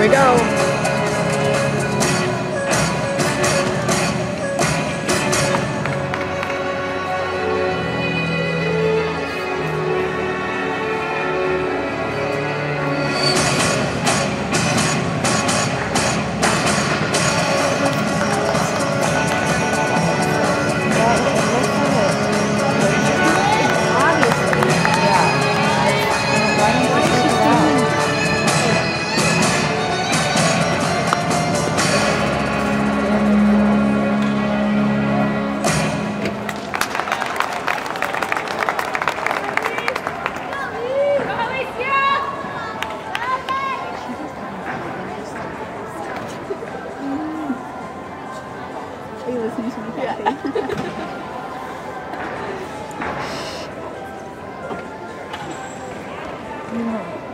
we go. happy listening to me happy. Yeah. mm.